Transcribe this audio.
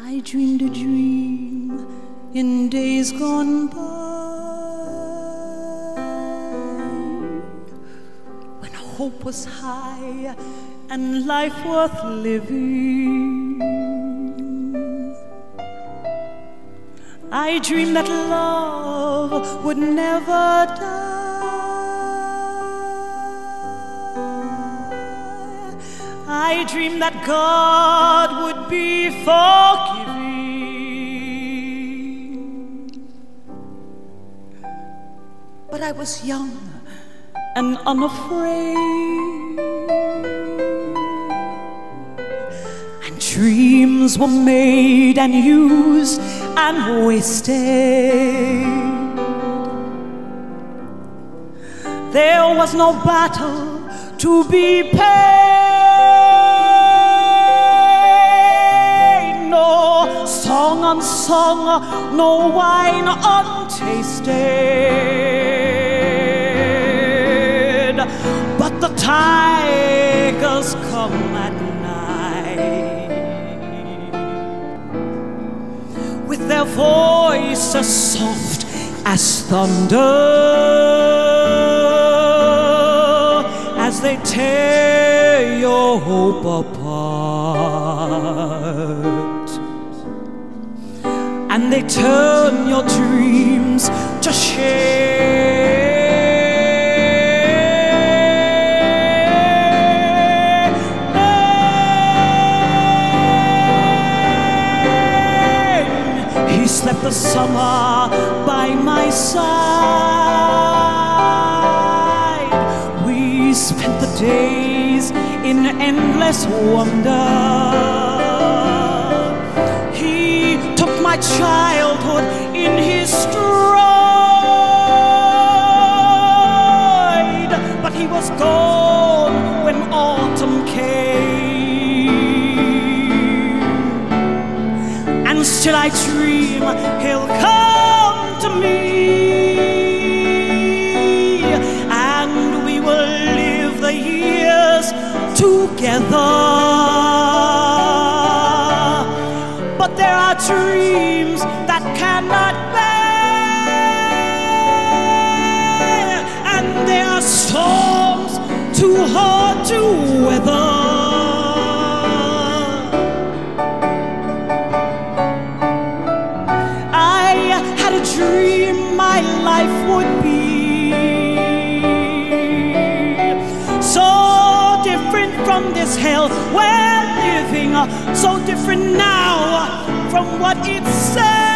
I dreamed a dream in days gone by when hope was high and life worth living. I dreamed that love would never die. I dreamed that God would be forgiving. But I was young and unafraid. And dreams were made and used and wasted. There was no battle to be paid, unsung, no wine untasted. But the tigers come at night with their voices soft as thunder as they tear your hope apart and they turn your dreams to shame. He slept the summer by my side. We spent the days in endless wonder. My childhood in his stride, but he was gone when autumn came. And still I dream he'll come to me, and we will live the years together. But there are dreams that cannot bear, and there are storms too hard to weather. I had a dream my life would be so different from this hell we're so different now from what it said.